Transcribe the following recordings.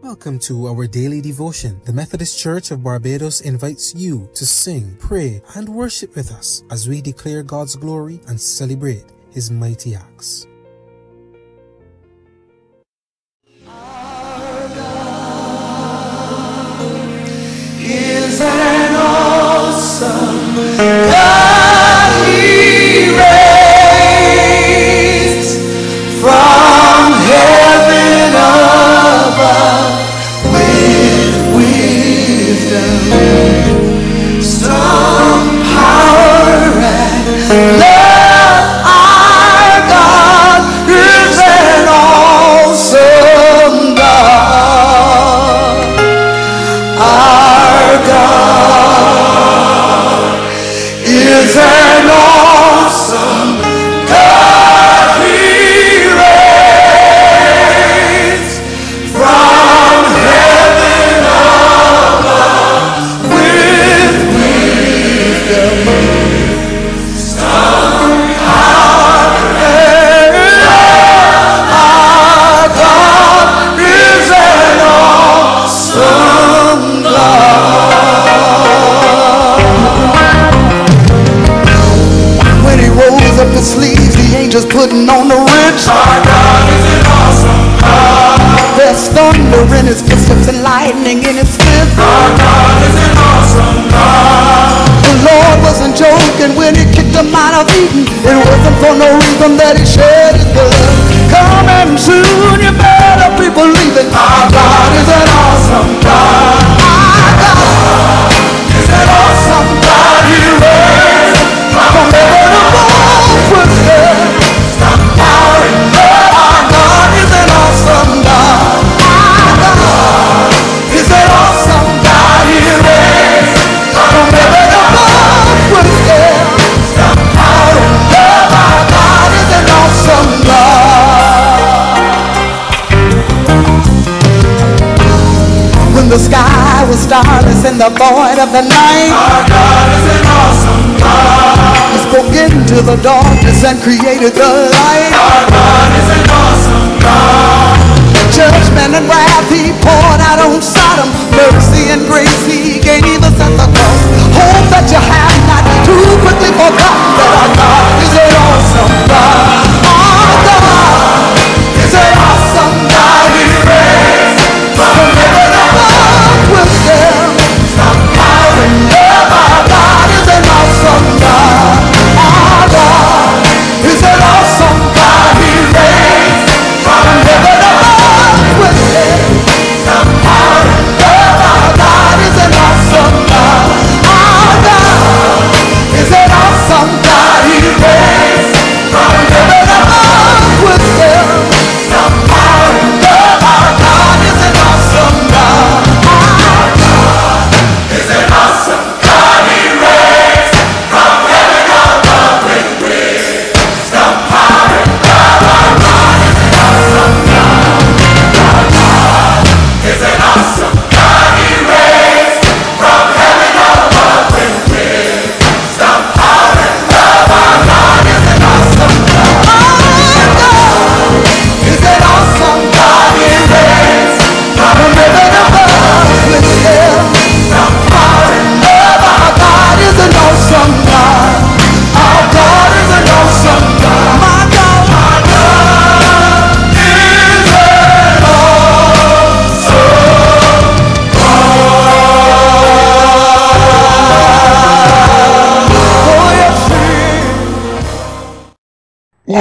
Welcome to our daily devotion. The Methodist Church of Barbados invites you to sing, pray, and worship with us as we declare God's glory and celebrate His mighty acts. awesome God is an that he shed in the void of the night, our God is an awesome God. He spoke into the darkness and created the light. Our God is an awesome God.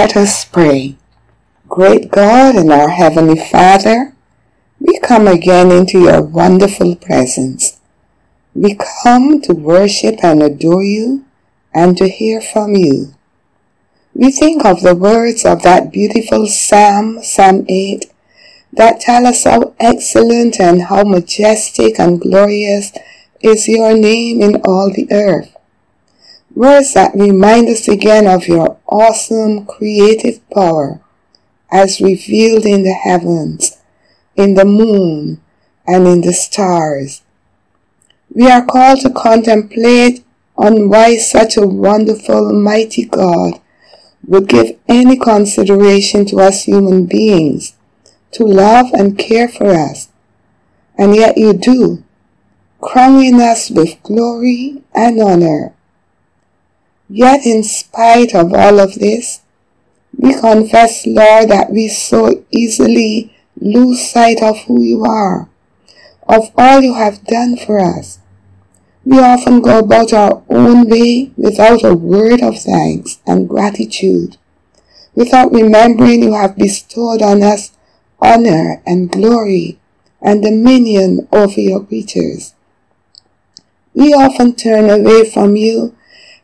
Let us pray. Great God and our Heavenly Father, we come again into your wonderful presence. We come to worship and adore you and to hear from you. We think of the words of that beautiful Psalm, Psalm 8, that tell us how excellent and how majestic and glorious is your name in all the earth. Words that remind us again of your awesome creative power as revealed in the heavens, in the moon, and in the stars. We are called to contemplate on why such a wonderful, mighty God would give any consideration to us human beings, to love and care for us, And yet you do, crowning us with glory and honor. Yet in spite of all of this, we confess, Lord, that we so easily lose sight of who you are, of all you have done for us. We often go about our own way without a word of thanks and gratitude, without remembering you have bestowed on us honor and glory and dominion over your creatures. We often turn away from you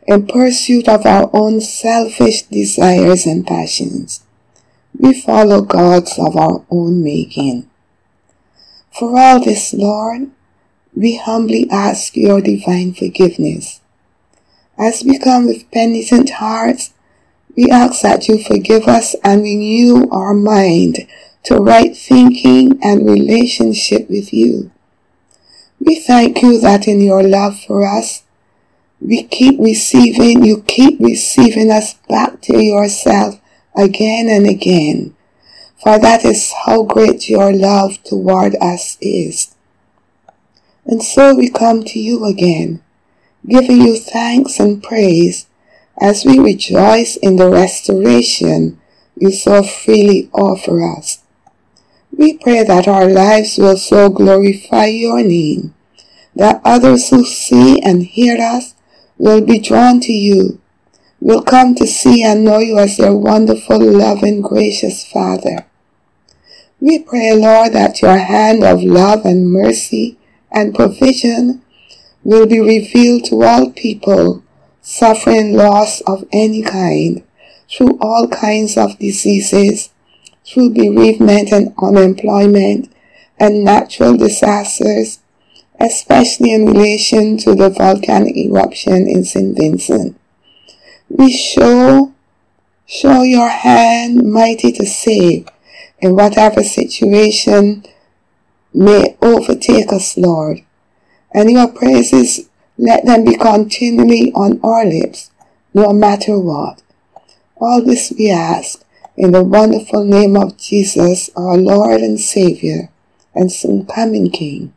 in pursuit of our own selfish desires and passions. We follow gods of our own making. For all this, Lord, we humbly ask your divine forgiveness. As we come with penitent hearts, we ask that you forgive us and renew our mind to right thinking and relationship with you. We thank you that in your love for us, we keep receiving, you keep receiving us back to yourself again and again. For that is how great your love toward us is. And so we come to you again, giving you thanks and praise as we rejoice in the restoration you so freely offer us. We pray that our lives will so glorify your name, that others who see and hear us will be drawn to you, will come to see and know you as their wonderful, loving, gracious Father. We pray, Lord, that your hand of love and mercy and provision will be revealed to all people suffering loss of any kind through all kinds of diseases, through bereavement and unemployment and natural disasters, especially in relation to the volcanic eruption in St. Vincent. We show, show your hand mighty to save in whatever situation may overtake us, Lord. And your praises, let them be continually on our lips, no matter what. All this we ask in the wonderful name of Jesus, our Lord and Savior, and soon coming King.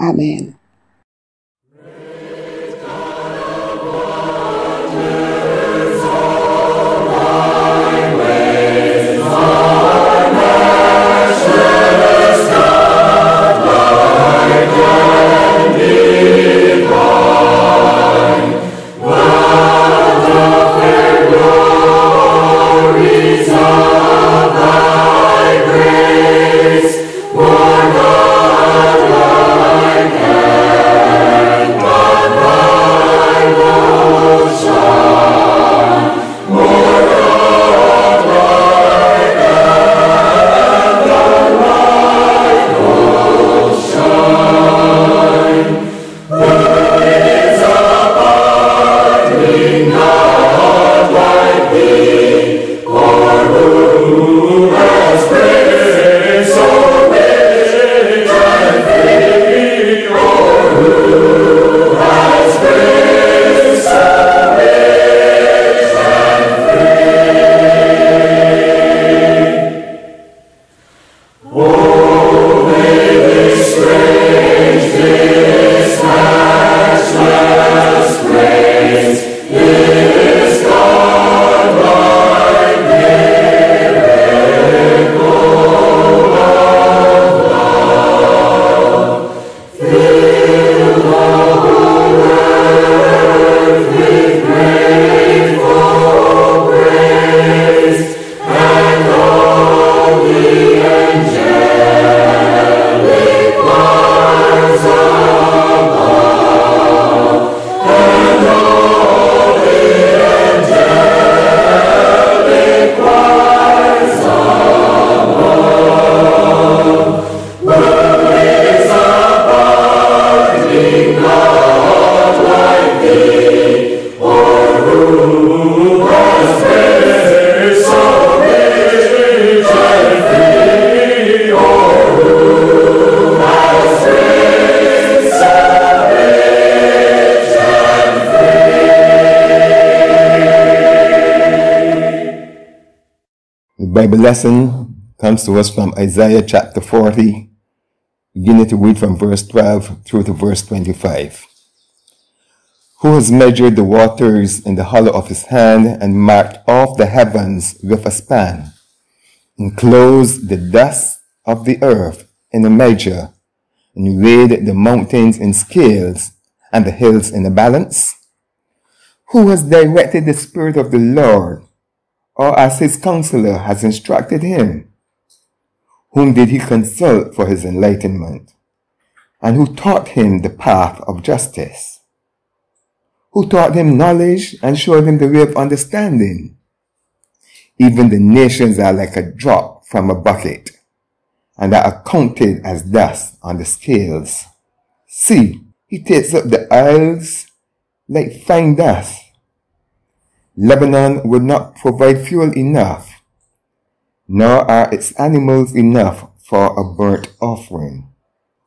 Amen. Lesson comes to us from Isaiah chapter 40, beginning to read from verse 12 through to verse 25. Who has measured the waters in the hollow of his hand and marked off the heavens with a span, enclosed the dust of the earth in a measure, and weighed the mountains in scales and the hills in a balance? Who has directed the Spirit of the Lord, or as his counselor has instructed him? Whom did he consult for his enlightenment? And who taught him the path of justice? Who taught him knowledge and showed him the way of understanding? Even the nations are like a drop from a bucket, and are accounted as dust on the scales. See, he takes up the isles like fine dust. Lebanon will not provide fuel enough nor are its animals enough for a burnt offering.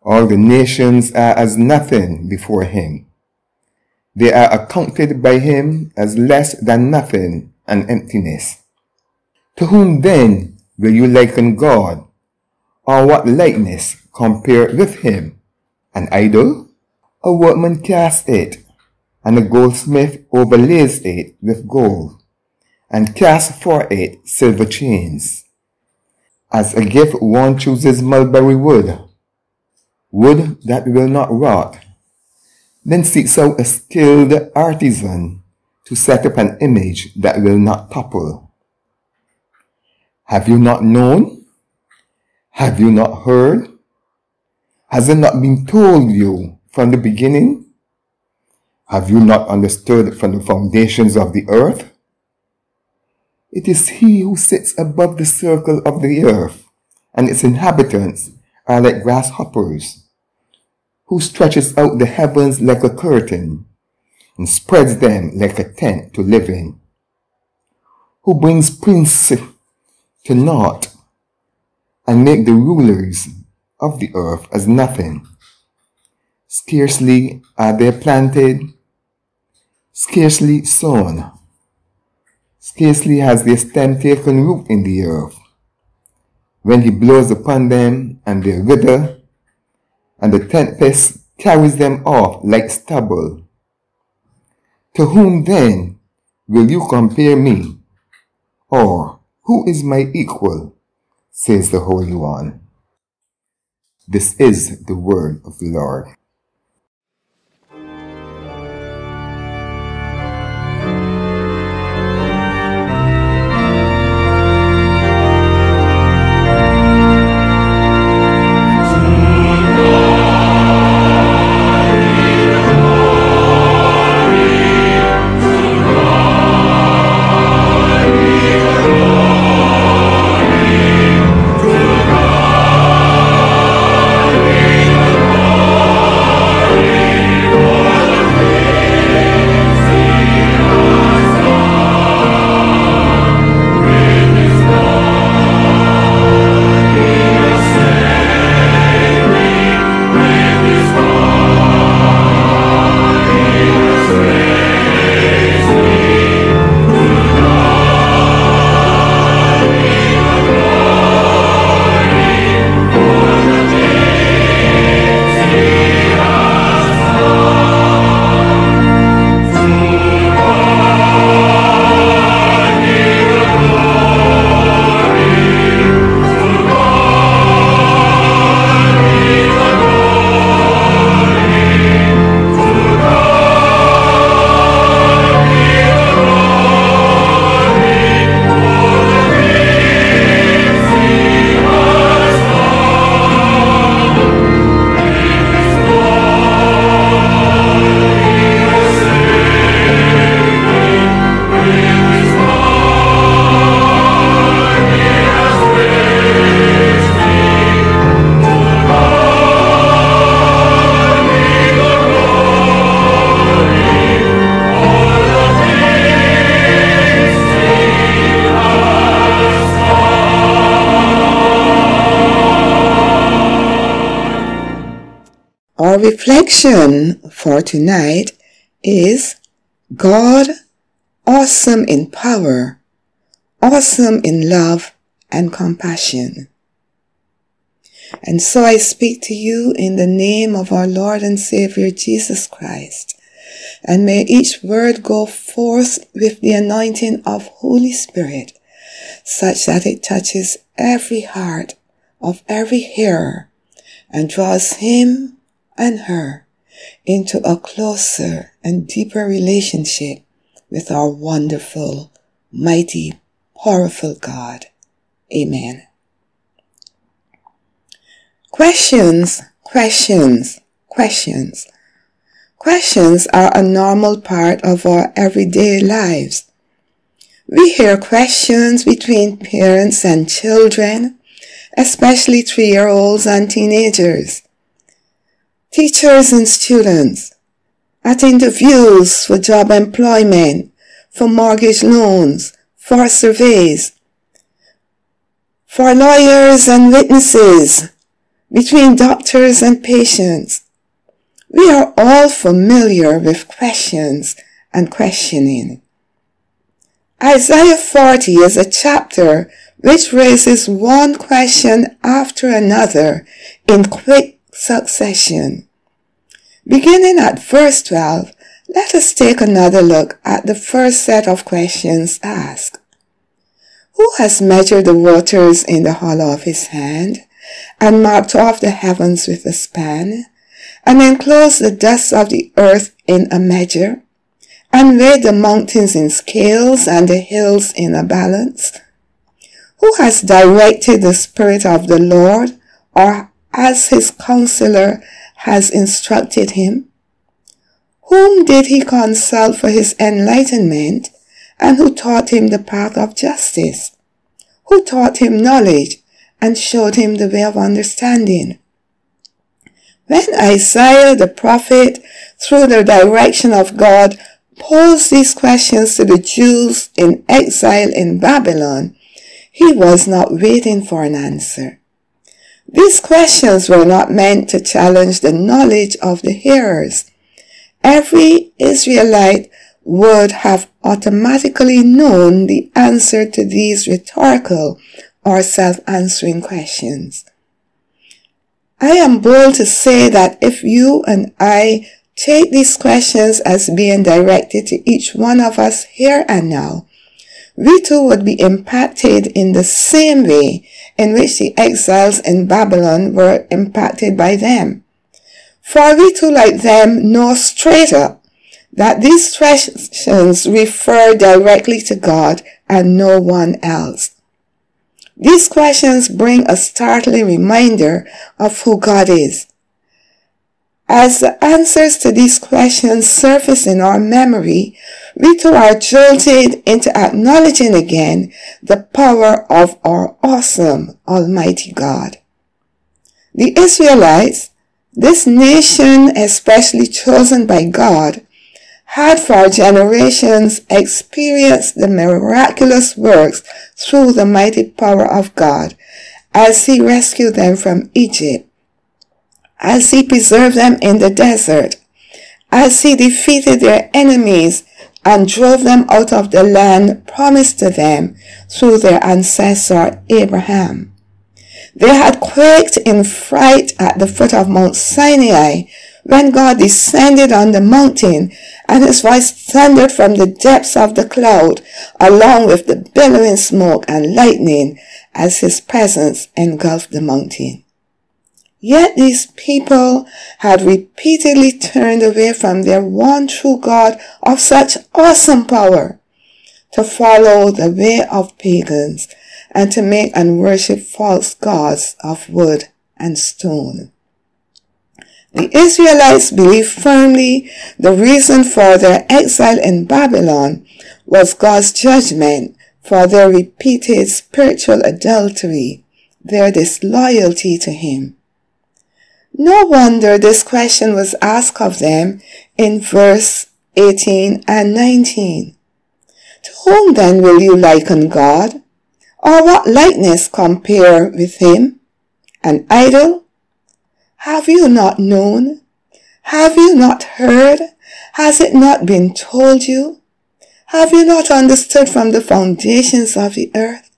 All the nations are as nothing before him. They are accounted by him as less than nothing and emptiness. To whom then will you liken God? Or what likeness compare with him? An idol? A workman casts it, and a goldsmith overlays it with gold, and casts for it silver chains. As a gift, one chooses mulberry wood, wood that will not rot, then seeks out a skilled artisan to set up an image that will not topple. Have you not known? Have you not heard? Has it not been told you from the beginning? Have you not understood from the foundations of the earth? It is he who sits above the circle of the earth, and its inhabitants are like grasshoppers, who stretches out the heavens like a curtain, and spreads them like a tent to live in, who brings princes to naught, and make the rulers of the earth as nothing. Scarcely are they planted, scarcely sown Scarcely has their stem taken root in the earth. When he blows upon them and they wither, and the tempest carries them off like stubble. To whom then will you compare me? Or who is my equal? says the Holy One. This is the word of the Lord. Reflection for tonight is God awesome in power, awesome in love and compassion. And so I speak to you in the name of our Lord and Savior Jesus Christ. And may each word go forth with the anointing of Holy Spirit, such that it touches every heart of every hearer and draws him and her into a closer and deeper relationship with our wonderful, mighty, powerful God. Amen. Questions, questions, questions. Questions are a normal part of our everyday lives. We hear questions between parents and children, especially three-year-olds and teenagers. Teachers and students, at interviews for job employment, for mortgage loans, for surveys, for lawyers and witnesses, between doctors and patients. We are all familiar with questions and questioning. Isaiah 40 is a chapter which raises one question after another in quick succession. Beginning at verse 12, let us take another look at the first set of questions asked. Who has measured the waters in the hollow of his hand? and marked off the heavens with a span, and enclosed the dust of the earth in a measure, and weighed the mountains in scales and the hills in a balance? Who has directed the Spirit of the Lord, or as his counselor has instructed him? Whom did he consult for his enlightenment, and who taught him the path of justice? Who taught him knowledge, and showed him the way of understanding. When Isaiah the prophet, through the direction of God, posed these questions to the Jews in exile in Babylon, he was not waiting for an answer. These questions were not meant to challenge the knowledge of the hearers. Every Israelite would have automatically known the answer to these rhetorical or self-answering questions. I am bold to say that if you and I take these questions as being directed to each one of us here and now, we too would be impacted in the same way in which the exiles in Babylon were impacted by them. For we too, like them, know straight up that these questions refer directly to God and no one else. These questions bring a startling reminder of who God is. As the answers to these questions surface in our memory, we too are jolted into acknowledging again the power of our awesome Almighty God. The Israelites, this nation especially chosen by God, had for generations experienced the miraculous works through the mighty power of God as he rescued them from Egypt, as he preserved them in the desert, as he defeated their enemies and drove them out of the land promised to them through their ancestor Abraham. They had quaked in fright at the foot of Mount Sinai when God descended on the mountain and his voice thundered from the depths of the cloud along with the billowing smoke and lightning as his presence engulfed the mountain. Yet these people had repeatedly turned away from their one true God of such awesome power to follow the way of pagans and to make and worship false gods of wood and stone. The Israelites believed firmly the reason for their exile in Babylon was God's judgment for their repeated spiritual adultery, their disloyalty to Him. No wonder this question was asked of them in verse 18 and 19. To whom then will you liken God? Or what likeness compare with Him? An idol? Have you not known? Have you not heard? Has it not been told you? Have you not understood from the foundations of the earth?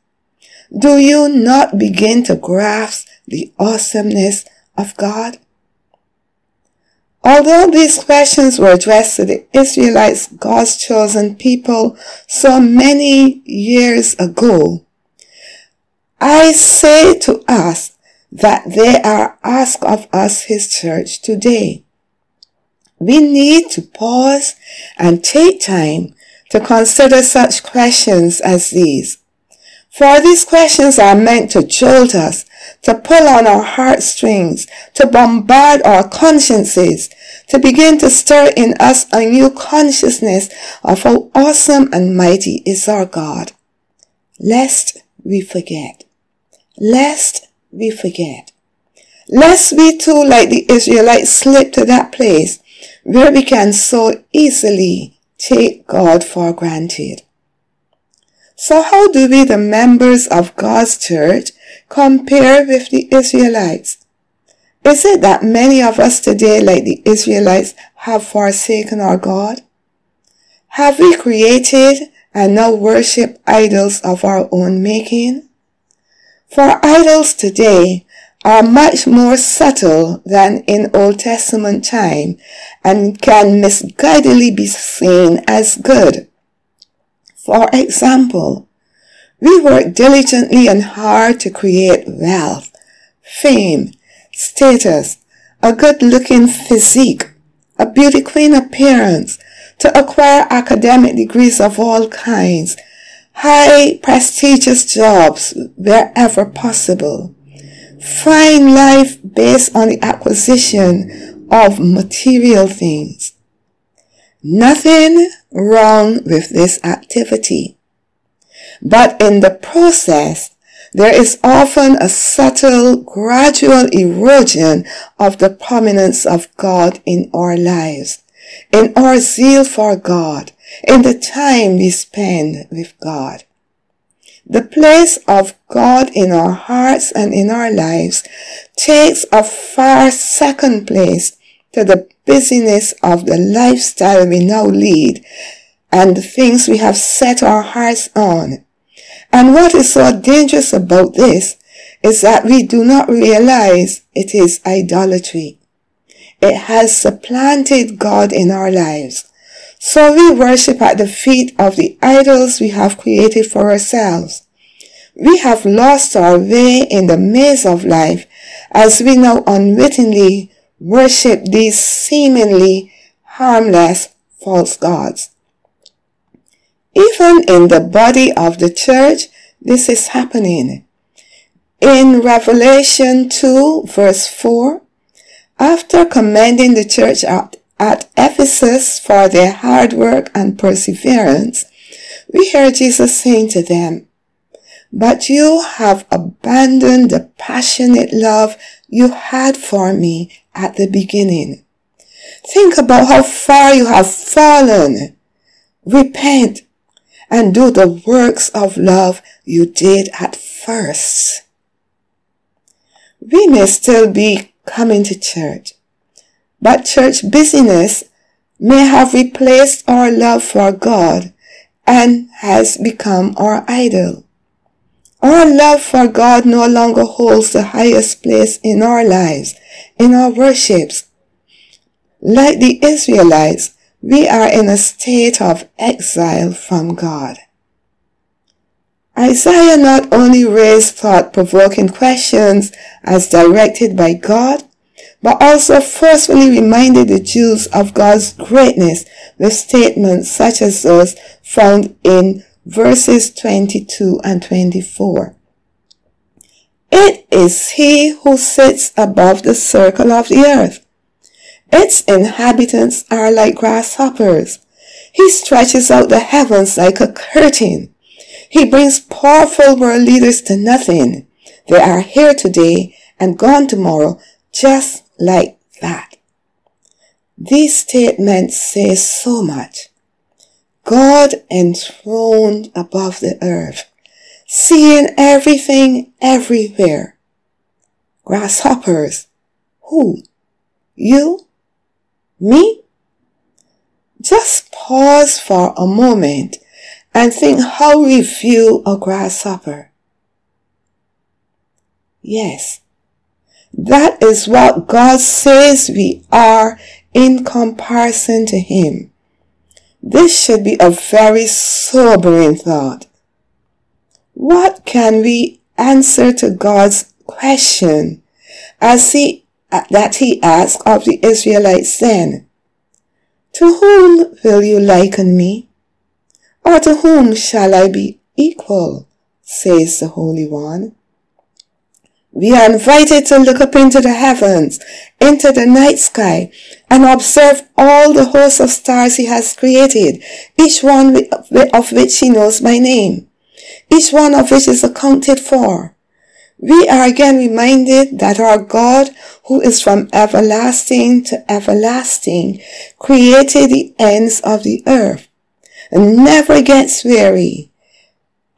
Do you not begin to grasp the awesomeness of God? Although these questions were addressed to the Israelites, God's chosen people, so many years ago, I say to us that they are asked of us, His church, today. We need to pause and take time to consider such questions as these. For these questions are meant to jolt us, to pull on our heartstrings, to bombard our consciences, to begin to stir in us a new consciousness of how awesome and mighty is our God. Lest we forget. Lest we forget. Lest we too, like the Israelites, slip to that place where we can so easily take God for granted. So how do we, the members of God's church, compare with the Israelites? Is it that many of us today, like the Israelites, have forsaken our God? Have we created and now worship idols of our own making? For idols today are much more subtle than in Old Testament time and can misguidedly be seen as good. For example, we work diligently and hard to create wealth, fame, status, a good looking physique, a beauty queen appearance, to acquire academic degrees of all kinds, high prestigious jobs wherever possible. Find life based on the acquisition of material things. Nothing wrong with this activity. But in the process, there is often a subtle, gradual erosion of the prominence of God in our lives, in our zeal for God, in the time we spend with God. The place of God in our hearts and in our lives takes a far second place to the busyness of the lifestyle we now lead and the things we have set our hearts on. And what is so dangerous about this is that we do not realize it is idolatry. It has supplanted God in our lives. So we worship at the feet of the idols we have created for ourselves. We have lost our way in the maze of life as we now unwittingly worship these seemingly harmless false gods. Even in the body of the church, this is happening. In Revelation 2 verse 4, after commending the church at, at Ephesus for their hard work and perseverance, we hear Jesus saying to them, but you have abandoned the passionate love you had for me at the beginning. Think about how far you have fallen. Repent and do the works of love you did at first. We may still be coming to church, but church busyness may have replaced our love for God and has become our idol. Our love for God no longer holds the highest place in our lives, in our worships. Like the Israelites, we are in a state of exile from God. Isaiah not only raised thought-provoking questions as directed by God, but also forcefully reminded the Jews of God's greatness with statements such as those found in verses 22 and 24. It is he who sits above the circle of the earth. Its inhabitants are like grasshoppers. He stretches out the heavens like a curtain. He brings powerful world leaders to nothing. They are here today and gone tomorrow, just like that. These statements say so much. God enthroned above the earth, seeing everything everywhere. Grasshoppers. Who? You? Me? Just pause for a moment and think how we view a grasshopper. Yes, That is what God says we are in comparison to Him. This should be a very sobering thought. What can we answer to God's question as he, that he asked of the Israelites then? To whom will you liken me? Or to whom shall I be equal? says the Holy One. We are invited to look up into the heavens, into the night sky, and observe all the hosts of stars he has created, each one of which he knows by name, each one of which is accounted for. We are again reminded that our God, who is from everlasting to everlasting, created the ends of the earth and never gets weary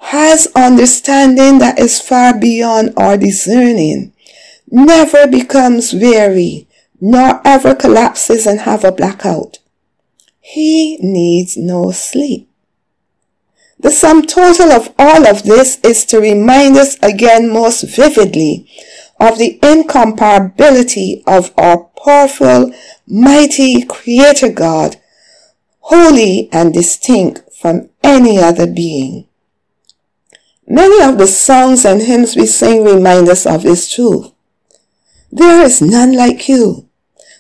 has understanding that is far beyond our discerning, never becomes weary, nor ever collapses and have a blackout. He needs no sleep. The sum total of all of this is to remind us again most vividly of the incomparability of our powerful, mighty Creator God, holy and distinct from any other being. Many of the songs and hymns we sing remind us of this truth. There is none like you.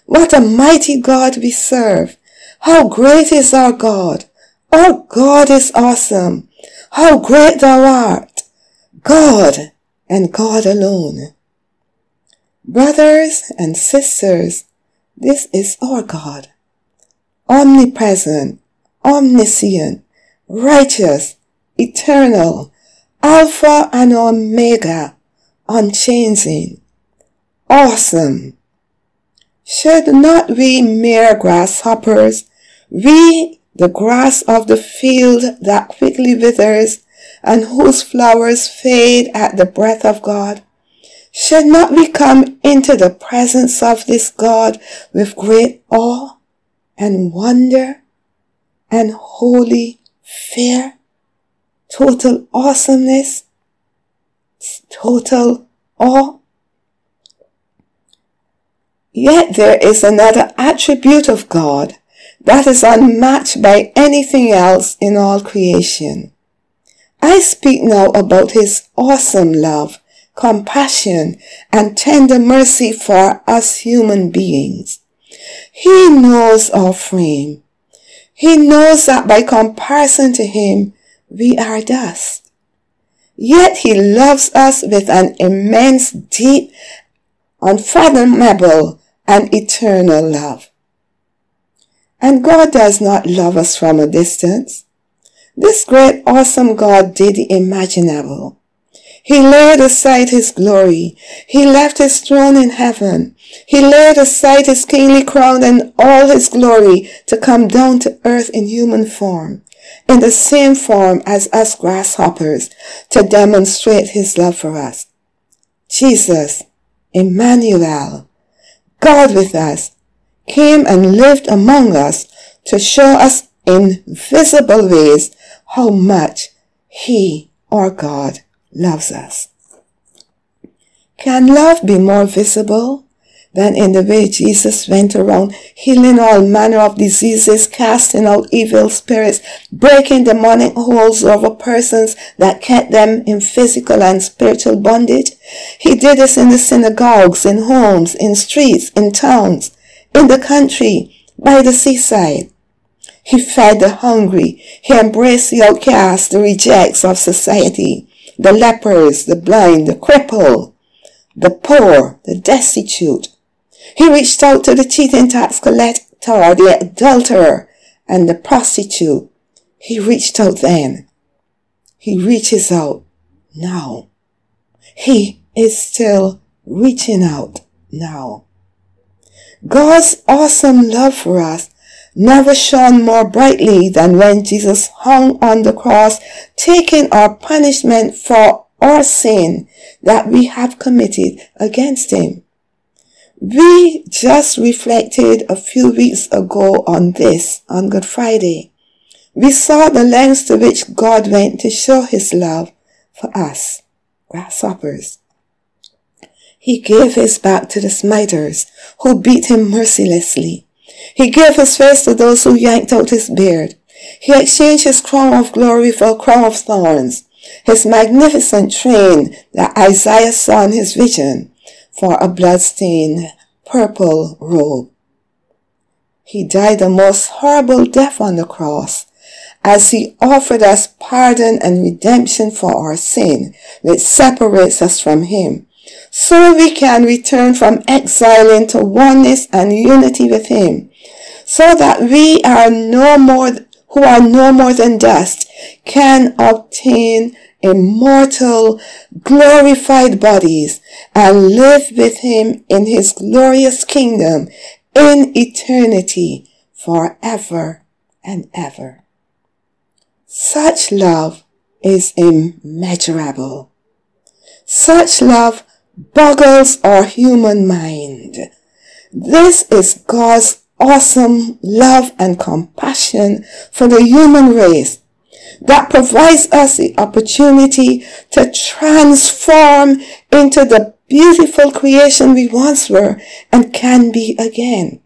What a mighty God we serve. How great is our God. Our God is awesome. How great thou art. God and God alone. Brothers and sisters, this is our God. Omnipresent, omniscient, righteous, eternal, Alpha and Omega, unchanging, awesome. Should not we mere grasshoppers, we the grass of the field that quickly withers and whose flowers fade at the breath of God, should not we come into the presence of this God with great awe and wonder and holy fear? total awesomeness, total awe. Yet there is another attribute of God that is unmatched by anything else in all creation. I speak now about his awesome love, compassion, and tender mercy for us human beings. He knows our frame. He knows that by comparison to him, we are dust. Yet he loves us with an immense, deep, unfathomable, and eternal love. And God does not love us from a distance. This great, awesome God did the imaginable. He laid aside his glory. He left his throne in heaven. He laid aside his kingly crown and all his glory to come down to earth in human form in the same form as us grasshoppers to demonstrate his love for us. Jesus, Emmanuel, God with us, came and lived among us to show us in visible ways how much he, our God, loves us. Can love be more visible than in the way Jesus went around healing all manner of diseases, casting out evil spirits, breaking demonic holds over persons that kept them in physical and spiritual bondage. He did this in the synagogues, in homes, in streets, in towns, in the country, by the seaside. He fed the hungry. He embraced the outcast, the rejects of society, the lepers, the blind, the crippled, the poor, the destitute, he reached out to the cheating tax collector, the adulterer, and the prostitute. He reached out then. He reaches out now. He is still reaching out now. God's awesome love for us never shone more brightly than when Jesus hung on the cross, taking our punishment for our sin that we have committed against him. We just reflected a few weeks ago on this on Good Friday. We saw the lengths to which God went to show his love for us, grasshoppers. He gave his back to the smiters who beat him mercilessly. He gave his face to those who yanked out his beard. He exchanged his crown of glory for a crown of thorns, his magnificent train that Isaiah saw in his vision for a blood-stained purple robe. He died a most horrible death on the cross as he offered us pardon and redemption for our sin, which separates us from him, so we can return from exile into oneness and unity with him, so that we are no more, who are no more than dust, can obtain immortal, glorified bodies and live with him in his glorious kingdom in eternity forever and ever. Such love is immeasurable. Such love boggles our human mind. This is God's awesome love and compassion for the human race that provides us the opportunity to transform into the beautiful creation we once were and can be again.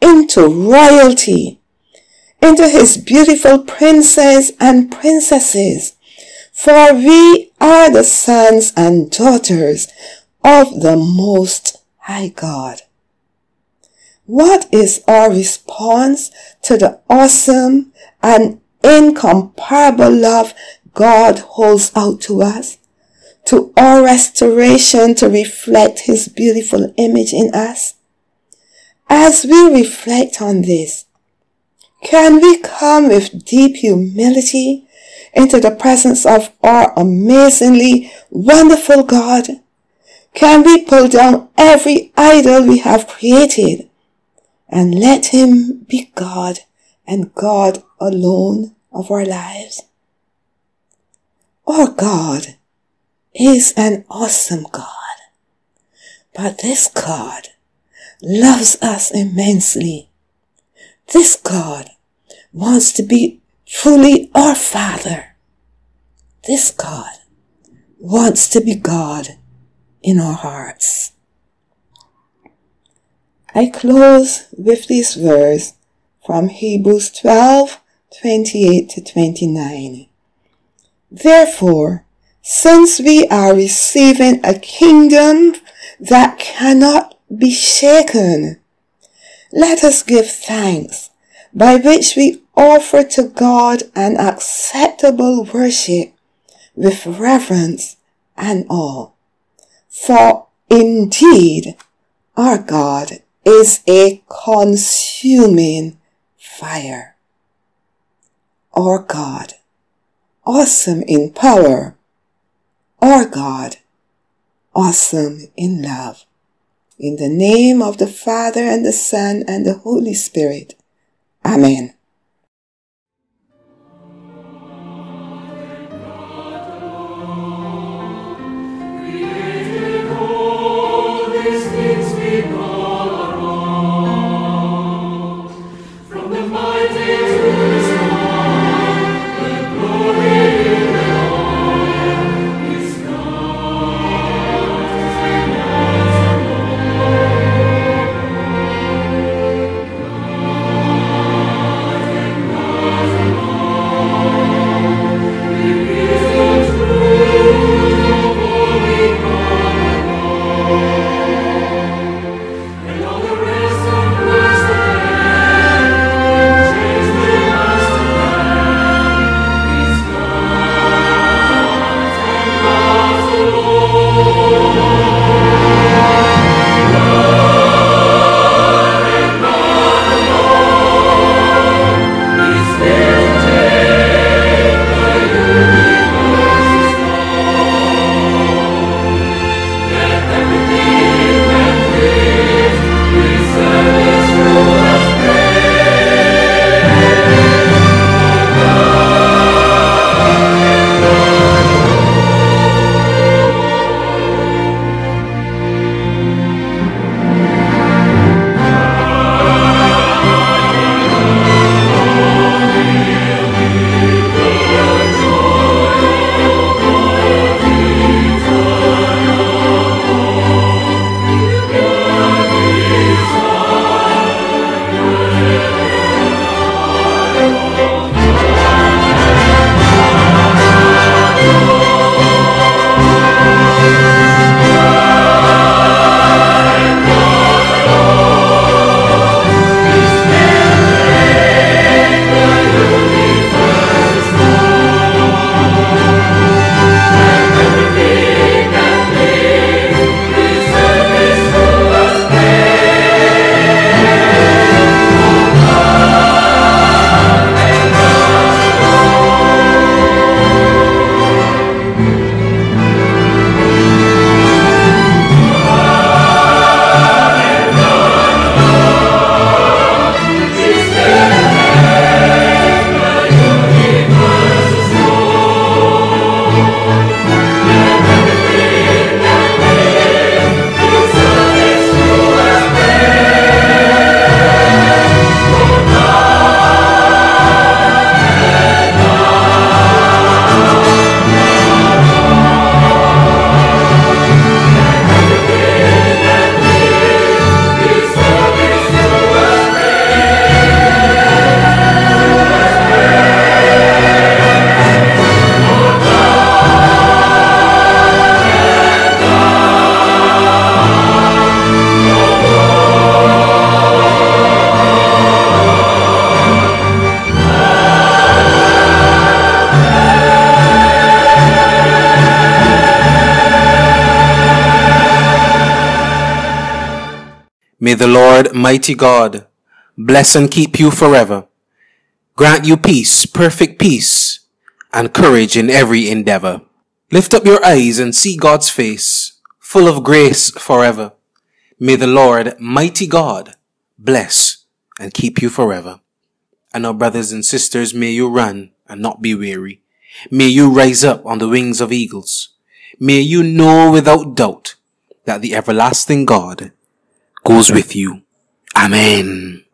Into royalty, into his beautiful princes and princesses, for we are the sons and daughters of the Most High God. What is our response to the awesome and incomparable love God holds out to us? to our restoration to reflect His beautiful image in us? As we reflect on this, can we come with deep humility into the presence of our amazingly wonderful God? Can we pull down every idol we have created and let Him be God and God alone of our lives? Our God is an awesome God. But this God loves us immensely. This God wants to be truly our Father. This God wants to be God in our hearts. I close with this verse from Hebrews 12, 28 to 29. Therefore, since we are receiving a kingdom that cannot be shaken, let us give thanks by which we offer to God an acceptable worship with reverence and awe. For indeed, our God is a consuming fire. Our God, awesome in power, our God, awesome in love. In the name of the Father and the Son and the Holy Spirit. Amen. May the Lord, mighty God, bless and keep you forever. Grant you peace, perfect peace, and courage in every endeavor. Lift up your eyes and see God's face, full of grace forever. May the Lord, mighty God, bless and keep you forever. And now, brothers and sisters, may you run and not be weary. May you rise up on the wings of eagles. May you know without doubt that the everlasting God goes with you. Amen.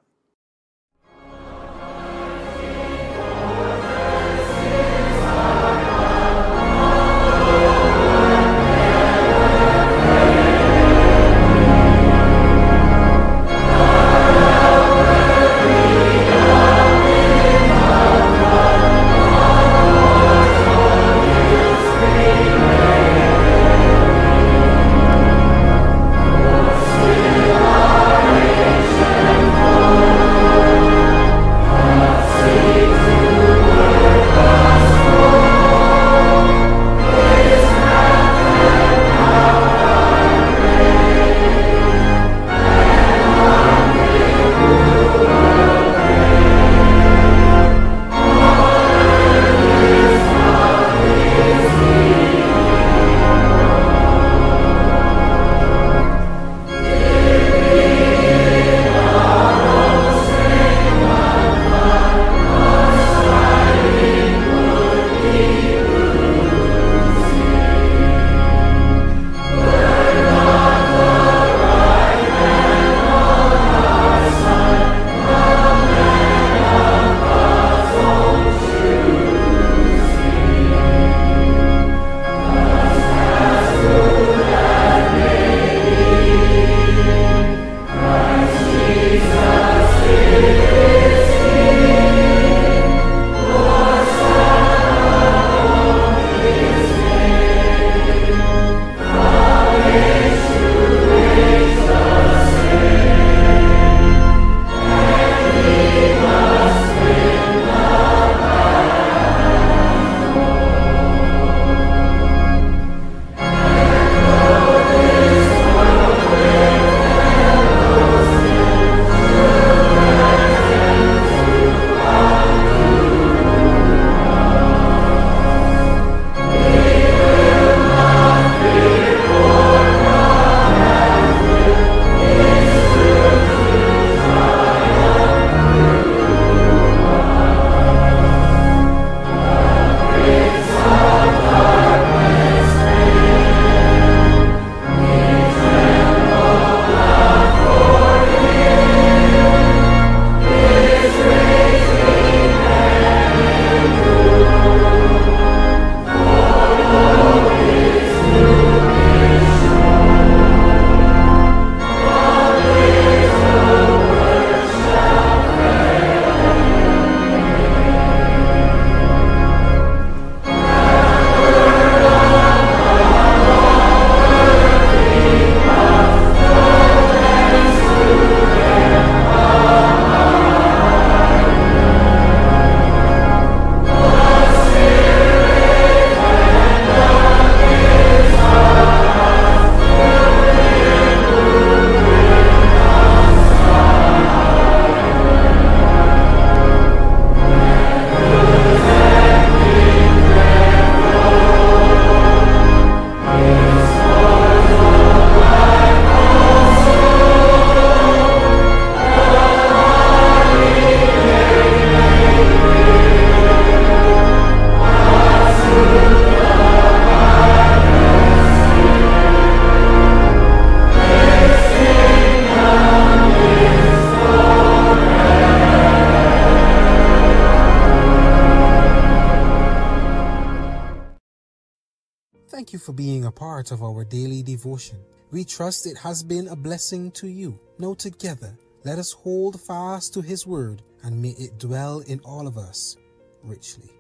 We trust it has been a blessing to you. Now, together, let us hold fast to His word and may it dwell in all of us richly.